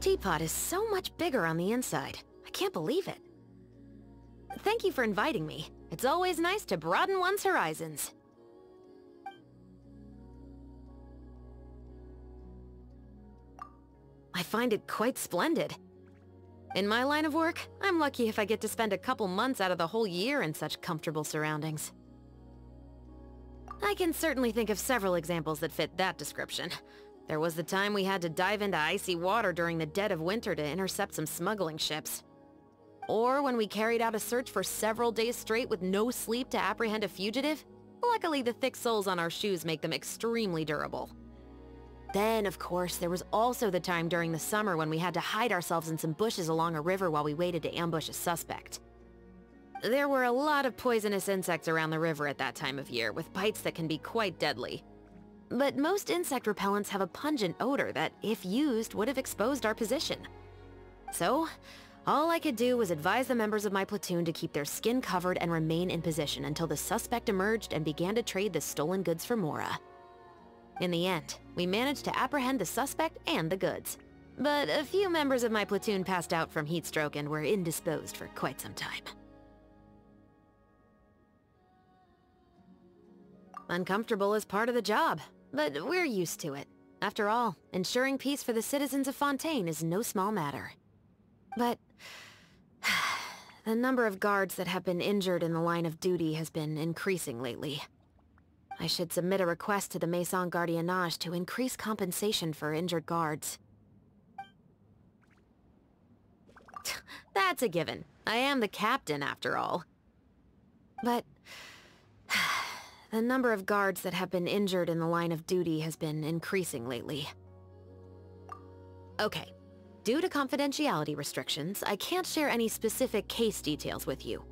Teapot is so much bigger on the inside. I can't believe it. Thank you for inviting me. It's always nice to broaden one's horizons. I find it quite splendid. In my line of work, I'm lucky if I get to spend a couple months out of the whole year in such comfortable surroundings. I can certainly think of several examples that fit that description. There was the time we had to dive into icy water during the dead of winter to intercept some smuggling ships. Or when we carried out a search for several days straight with no sleep to apprehend a fugitive. Luckily, the thick soles on our shoes make them extremely durable. Then, of course, there was also the time during the summer when we had to hide ourselves in some bushes along a river while we waited to ambush a suspect. There were a lot of poisonous insects around the river at that time of year, with bites that can be quite deadly. But most insect repellents have a pungent odor that, if used, would have exposed our position. So, all I could do was advise the members of my platoon to keep their skin covered and remain in position until the suspect emerged and began to trade the stolen goods for Mora. In the end, we managed to apprehend the suspect and the goods. But a few members of my platoon passed out from heat stroke and were indisposed for quite some time. Uncomfortable is part of the job, but we're used to it. After all, ensuring peace for the citizens of Fontaine is no small matter. But... the number of guards that have been injured in the line of duty has been increasing lately. I should submit a request to the Maison Gardiennage to increase compensation for injured guards. That's a given. I am the captain, after all. But... the number of guards that have been injured in the line of duty has been increasing lately. Okay. Due to confidentiality restrictions, I can't share any specific case details with you.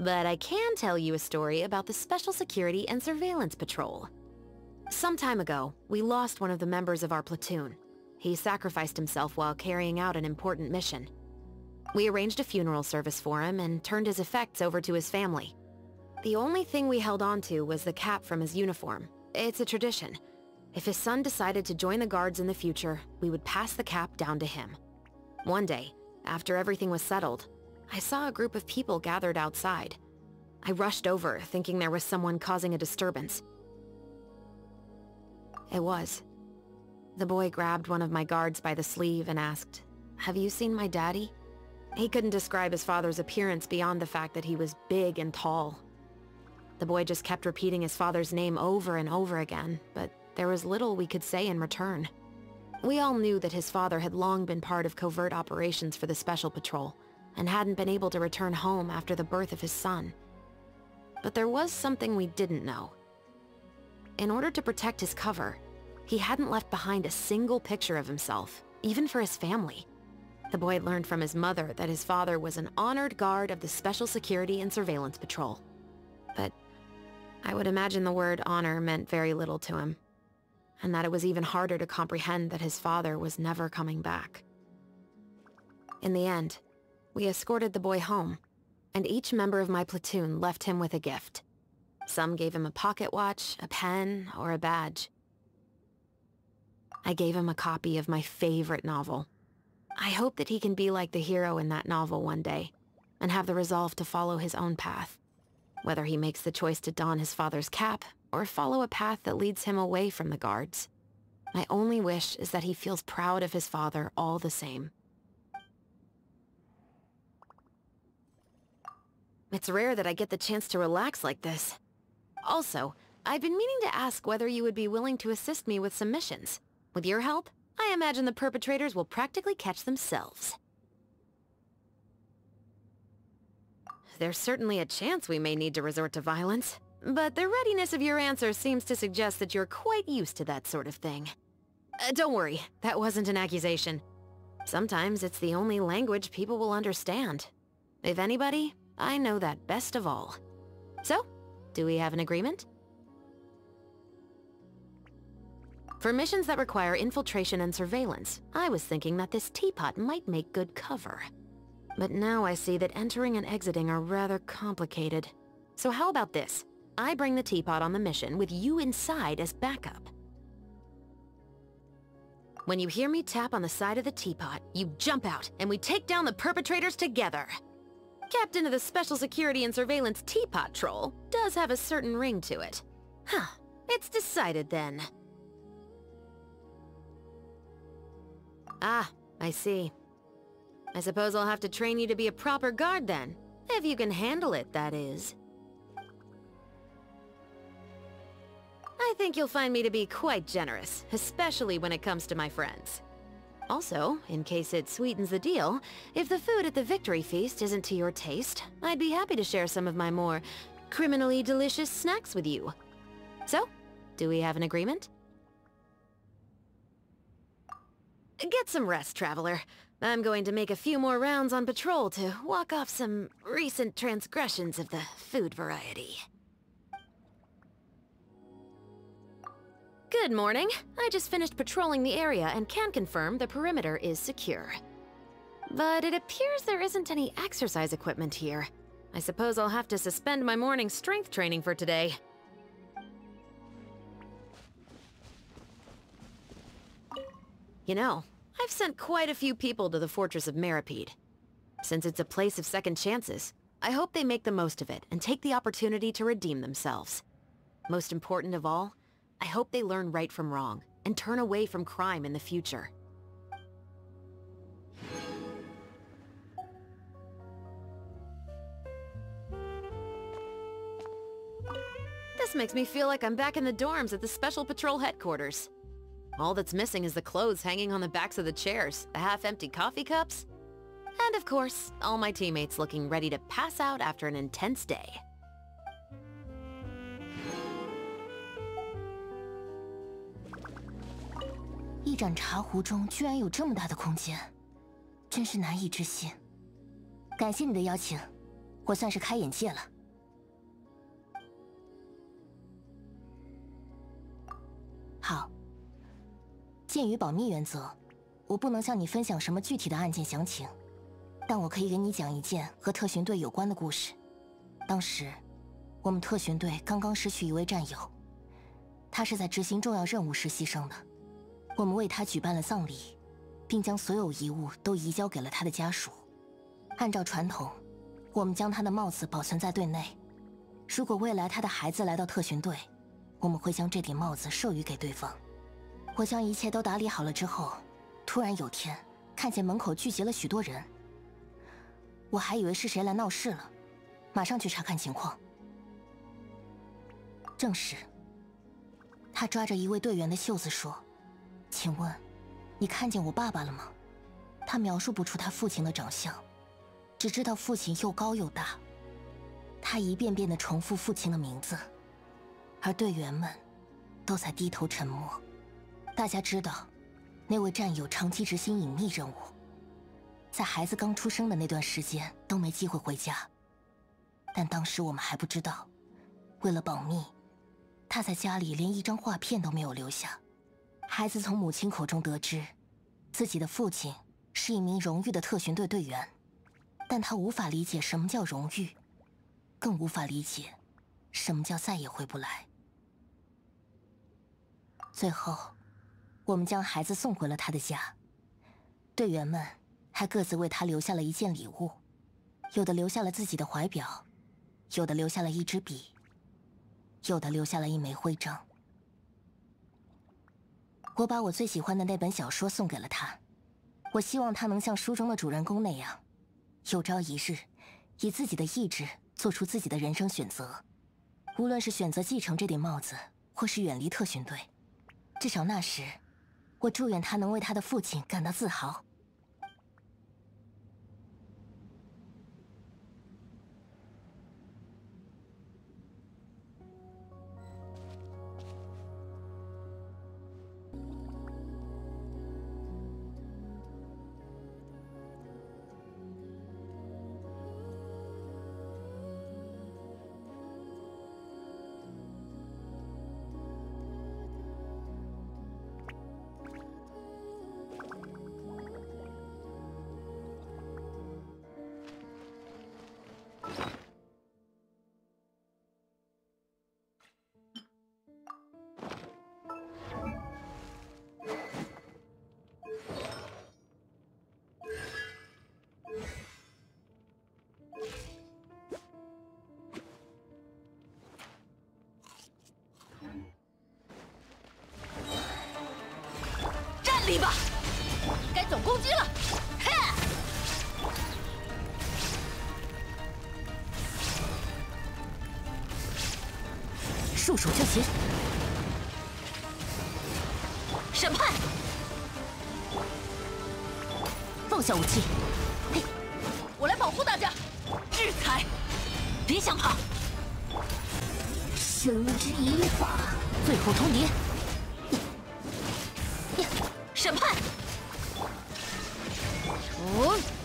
But I can tell you a story about the Special Security and Surveillance Patrol. Some time ago, we lost one of the members of our platoon. He sacrificed himself while carrying out an important mission. We arranged a funeral service for him and turned his effects over to his family. The only thing we held on to was the cap from his uniform. It's a tradition. If his son decided to join the guards in the future, we would pass the cap down to him. One day, after everything was settled, I saw a group of people gathered outside. I rushed over, thinking there was someone causing a disturbance. It was. The boy grabbed one of my guards by the sleeve and asked, Have you seen my daddy? He couldn't describe his father's appearance beyond the fact that he was big and tall. The boy just kept repeating his father's name over and over again, but there was little we could say in return. We all knew that his father had long been part of covert operations for the Special Patrol, and hadn't been able to return home after the birth of his son. But there was something we didn't know. In order to protect his cover, he hadn't left behind a single picture of himself, even for his family. The boy learned from his mother that his father was an honored guard of the Special Security and Surveillance Patrol. But I would imagine the word honor meant very little to him, and that it was even harder to comprehend that his father was never coming back. In the end, we escorted the boy home, and each member of my platoon left him with a gift. Some gave him a pocket watch, a pen, or a badge. I gave him a copy of my favorite novel. I hope that he can be like the hero in that novel one day, and have the resolve to follow his own path. Whether he makes the choice to don his father's cap, or follow a path that leads him away from the guards. My only wish is that he feels proud of his father all the same. It's rare that I get the chance to relax like this. Also, I've been meaning to ask whether you would be willing to assist me with some missions. With your help, I imagine the perpetrators will practically catch themselves. There's certainly a chance we may need to resort to violence, but the readiness of your answer seems to suggest that you're quite used to that sort of thing. Uh, don't worry, that wasn't an accusation. Sometimes it's the only language people will understand. If anybody, I know that best of all. So, do we have an agreement? For missions that require infiltration and surveillance, I was thinking that this teapot might make good cover. But now I see that entering and exiting are rather complicated. So how about this? I bring the teapot on the mission with you inside as backup. When you hear me tap on the side of the teapot, you jump out, and we take down the perpetrators together. Captain of the Special Security and Surveillance Teapot Patrol does have a certain ring to it. Huh. It's decided then. Ah, I see. I suppose I'll have to train you to be a proper guard then. If you can handle it, that is. I think you'll find me to be quite generous, especially when it comes to my friends. Also, in case it sweetens the deal, if the food at the Victory Feast isn't to your taste, I'd be happy to share some of my more criminally delicious snacks with you. So, do we have an agreement? Get some rest, Traveler. I'm going to make a few more rounds on patrol to walk off some recent transgressions of the food variety. Good morning. I just finished patrolling the area and can confirm the perimeter is secure. But it appears there isn't any exercise equipment here. I suppose I'll have to suspend my morning strength training for today. You know, I've sent quite a few people to the Fortress of Meropide. Since it's a place of second chances, I hope they make the most of it and take the opportunity to redeem themselves. Most important of all, I hope they learn right from wrong and turn away from crime in the future. This makes me feel like I'm back in the dorms at the Special Patrol headquarters. All that's missing is the clothes hanging on the backs of the chairs, the half-empty coffee cups, and of course, all my teammates looking ready to pass out after an intense day. How? 鉴于保密原则，我不能向你分享什么具体的案件详情，但我可以给你讲一件和特巡队有关的故事。当时，我们特巡队刚刚失去一位战友，他是在执行重要任务时牺牲的。我们为他举办了葬礼，并将所有遗物都移交给了他的家属。按照传统，我们将他的帽子保存在队内。如果未来他的孩子来到特巡队，我们会将这顶帽子授予给对方。我将一切都打理好了之后，突然有天看见门口聚集了许多人，我还以为是谁来闹事了，马上去查看情况。正是。他抓着一位队员的袖子说：“请问，你看见我爸爸了吗？”他描述不出他父亲的长相，只知道父亲又高又大。他一遍遍的重复父亲的名字，而队员们都在低头沉默。大家知道，那位战友长期执行隐秘任务，在孩子刚出生的那段时间都没机会回家。但当时我们还不知道，为了保密，他在家里连一张画片都没有留下。孩子从母亲口中得知，自己的父亲是一名荣誉的特巡队队员，但他无法理解什么叫荣誉，更无法理解什么叫再也回不来。最后。我们将孩子送回了他的家，队员们还各自为他留下了一件礼物，有的留下了自己的怀表，有的留下了一支笔，有的留下了一枚徽章。我把我最喜欢的那本小说送给了他，我希望他能像书中的主人公那样，有朝一日以自己的意志做出自己的人生选择，无论是选择继承这顶帽子，或是远离特训队，至少那时。我祝愿他能为他的父亲感到自豪。该总攻击了！哈！束手就擒，审判，放下武器。嘿，我来保护大家。制裁，别想跑。绳之以法，最后通牒。审判。哦。